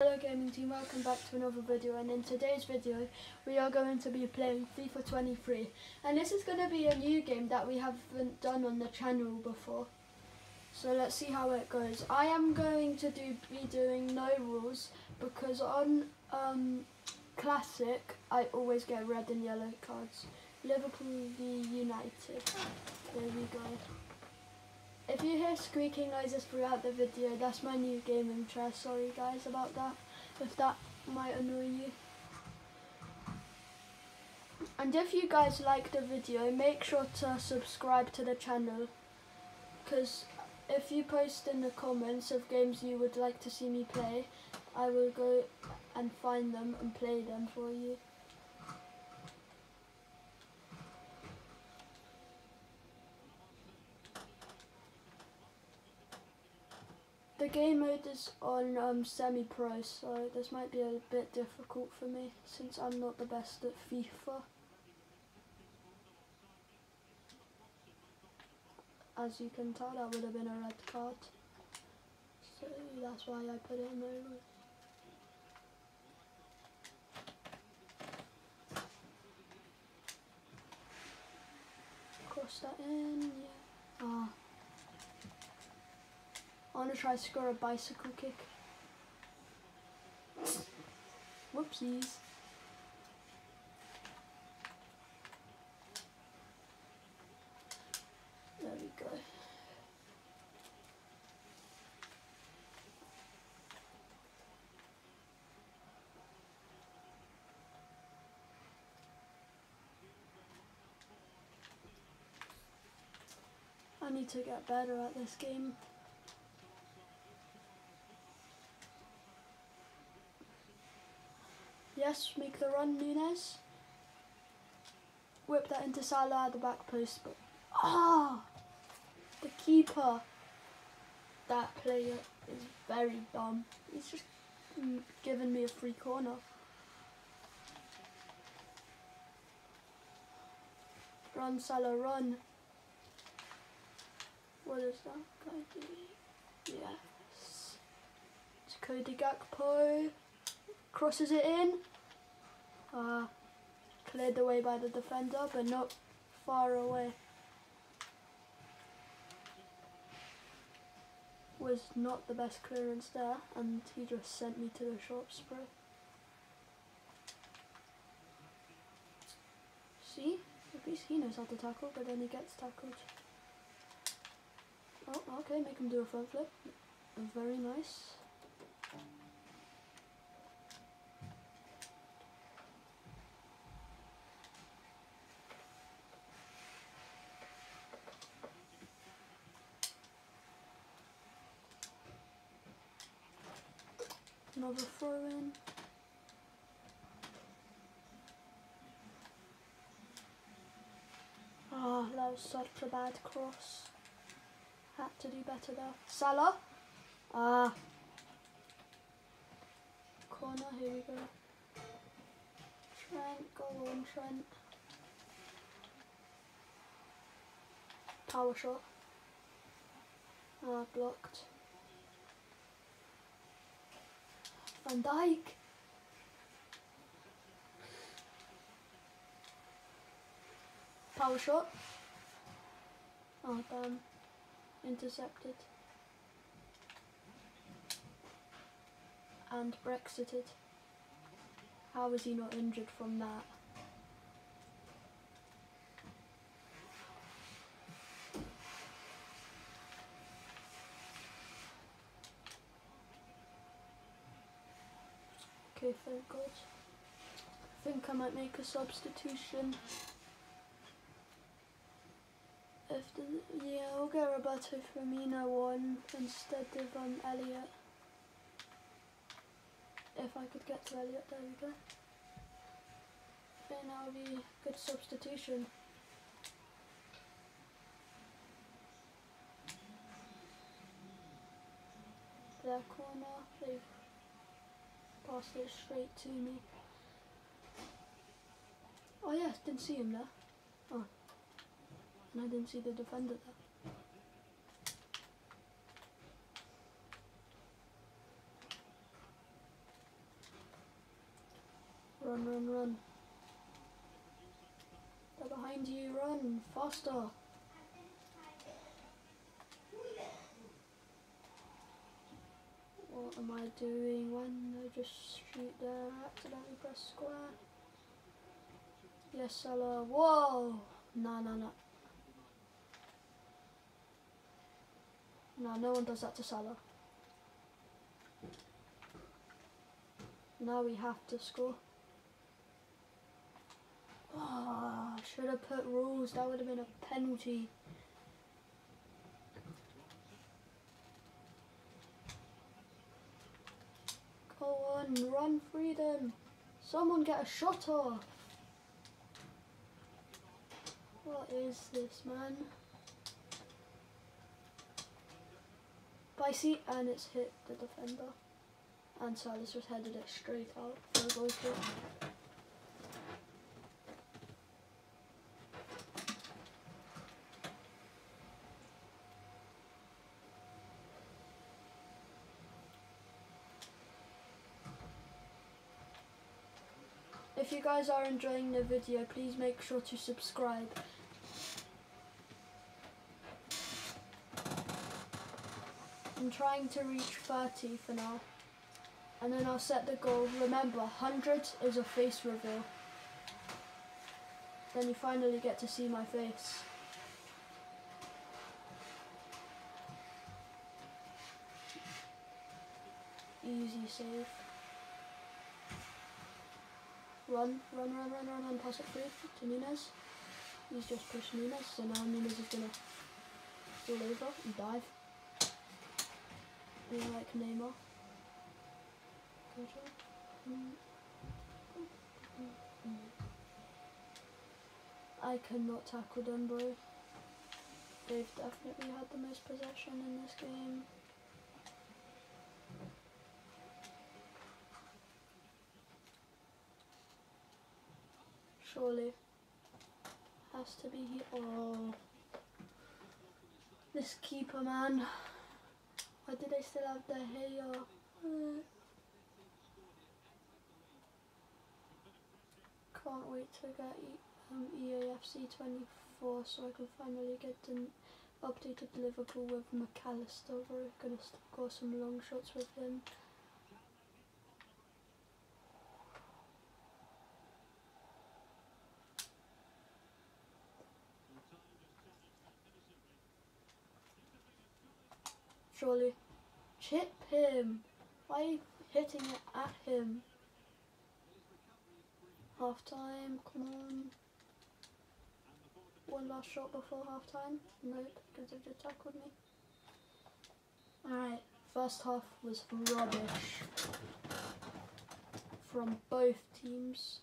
Hello gaming team, welcome back to another video and in today's video we are going to be playing FIFA 23 and this is going to be a new game that we haven't done on the channel before so let's see how it goes. I am going to do be doing no rules because on um, Classic I always get red and yellow cards. Liverpool v United, there we go. If you hear squeaking noises throughout the video, that's my new gaming chair. Sorry guys about that, if that might annoy you. And if you guys like the video, make sure to subscribe to the channel. Because if you post in the comments of games you would like to see me play, I will go and find them and play them for you. The game mode is on um, semi-pro, so this might be a bit difficult for me since I'm not the best at FIFA. As you can tell, that would have been a red card. So that's why I put it in over. Cross that in, yeah. Ah. Want to try to score a bicycle kick. Whoopsies. There we go. I need to get better at this game. Yes, make the run, Nunez. Whip that into Salah at the back post, but ah, the keeper. That player is very dumb. He's just mm, given me a free corner. Run, Salah, run. What is that guy doing? Yes. It's Cody Gakpo crosses it in. Uh, cleared away by the defender, but not far away. Was not the best clearance there, and he just sent me to the short spray. See? At least he knows how to tackle, but then he gets tackled. Oh, okay, make him do a front flip. Very nice. In. Ah, oh, that was such a bad cross. Had to do better there. Salah. Ah. Corner, here we go. Trent, go on Trent. Power shot. Ah, blocked. Van Dijk. Power shot. Oh damn. Intercepted. And Brexited. How was he not injured from that? Okay, thank God. I think I might make a substitution. If the, yeah, I'll get Roberto Firmino on instead of um, Elliott. If I could get to Elliott, there we go. Then that would be good substitution. Their corner, they've passed it straight to me. Oh yeah, didn't see him there. Oh. And I didn't see the defender there. Run, run, run. They're behind you, run, faster. Am I doing when I just shoot there? Accidentally press square. Yes, Salah. Whoa! No, no, no. No, no one does that to Salah. Now we have to score. Ah, oh, should have put rules. That would have been a penalty. On, run freedom. Someone get a shot off. What is this, man? Spicy and it's hit the defender. And Silas just headed it straight out for a goal kick. If you guys are enjoying the video, please make sure to subscribe. I'm trying to reach 30 for now. And then I'll set the goal. Remember, 100 is a face reveal. Then you finally get to see my face. Easy save. Run, run, run, run, run, run, pass it through to Nunez. He's just pushed Nunez, so now Nunez is gonna fall over and dive. Like Neymar. I cannot tackle them, bro. They've definitely had the most possession in this game. Surely. Has to be here. Oh. This keeper, man. Why do they still have their hair? Can't wait to get um, EAFC 24 so I can finally get an updated Liverpool with Mac Allister. We're going to score some long shots with him. Surely. Chip him! Why are you hitting it at him? Half time, come on. One last shot before half time. Nope, because they've just tackled me. Alright, first half was rubbish. From both teams.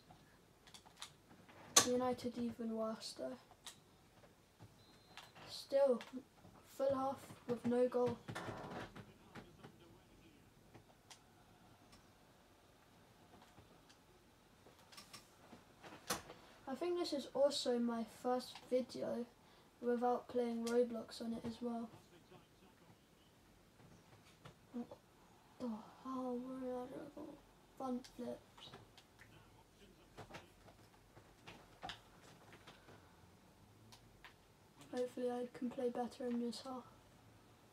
United even worse though. Still, full half with no goal. I think this is also my first video without playing Roblox on it as well. Oh, incredible. Fun flips. Hopefully I can play better in this half.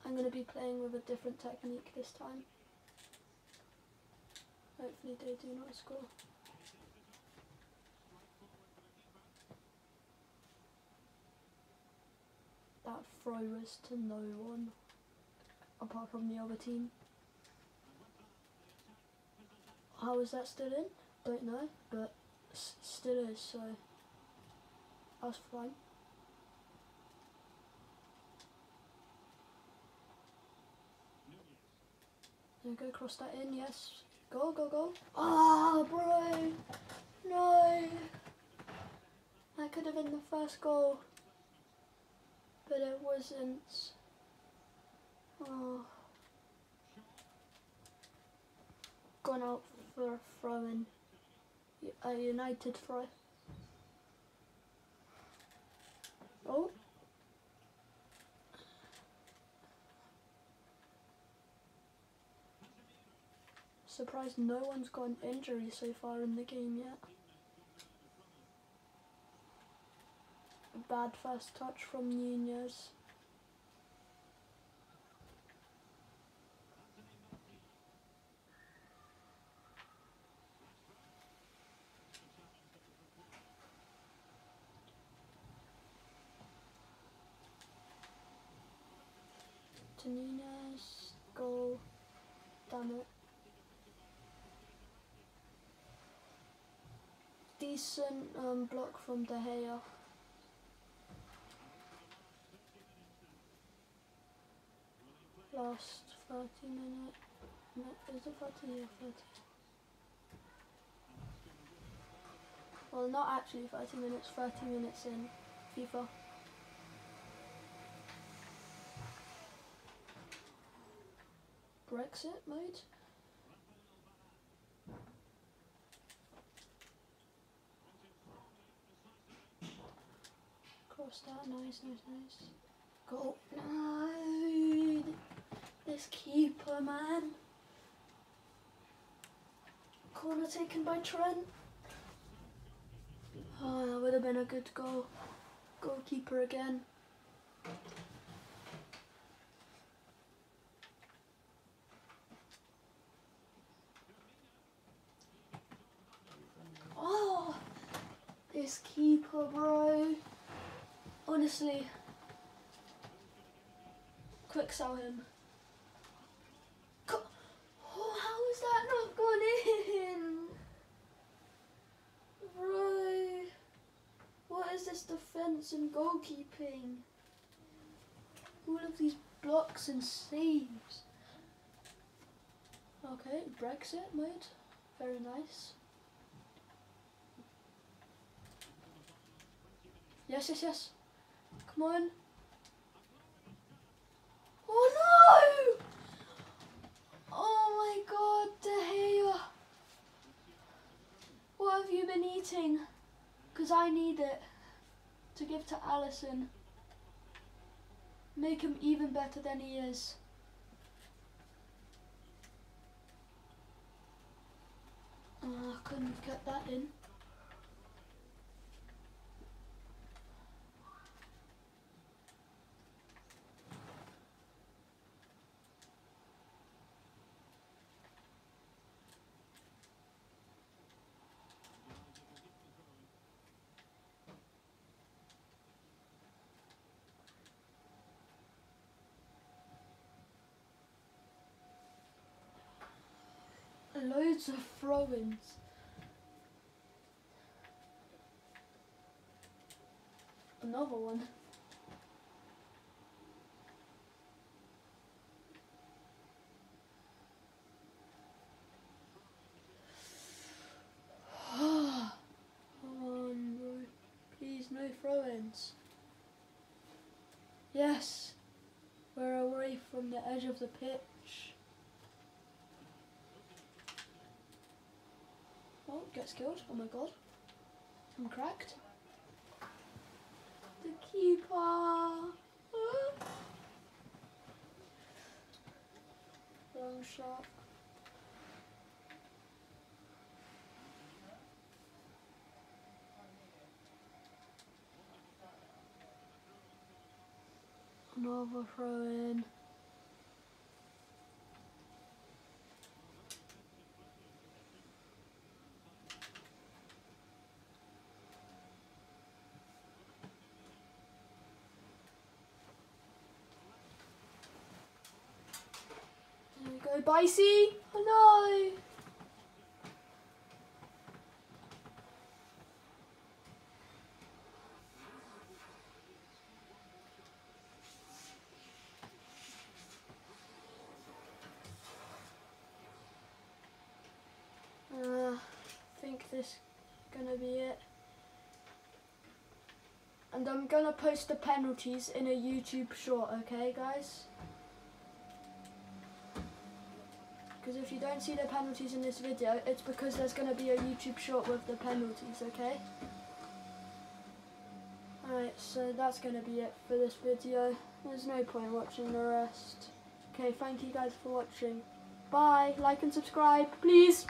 I'm going to be playing with a different technique this time. Hopefully they do not score. that throw was to no one apart from the other team. How is that still in? Don't know, but still is, so that's fine. There go, cross that in, yes. Go, go, go. Ah, bro! No! That could have been the first goal but it wasn't. Oh. Gone out for a throw in. A United throw. Oh. Surprised no one's got an injury so far in the game yet. Bad first touch from Nunez. To goal, damn it. Decent um, block from De Gea. Last 30 minutes. Is it 30 or 30? Well, not actually 30 minutes, 30 minutes in FIFA. Brexit mode? That, nice, nice, nice. Go, no! This keeper, man. Corner taken by Trent. Oh, that would have been a good goal. Goalkeeper again. Oh, this keeper, bro. Honestly, quick sell him. Oh, how is that not in? What is this defence and goalkeeping? All of these blocks and saves. Okay, Brexit mode. Very nice. Yes, yes, yes. Come on. Oh no! Oh my god, De Gea. What have you been eating? Because I need it to give to Alisson. Make him even better than he is. Oh, I couldn't get that in. Loads of throw-ins. Another one. Please, no throw-ins. Yes. We're away from the edge of the pitch. Gets killed. Oh my god. I'm cracked. The keeper. Wrong shot. Another throw in. Go, Bicey! Oh no! Uh, I think this gonna be it. And I'm gonna post the penalties in a YouTube short, okay guys? Because if you don't see the penalties in this video, it's because there's gonna be a YouTube short with the penalties, okay? Alright, so that's gonna be it for this video. There's no point watching the rest. Okay, thank you guys for watching. Bye. Like and subscribe, please.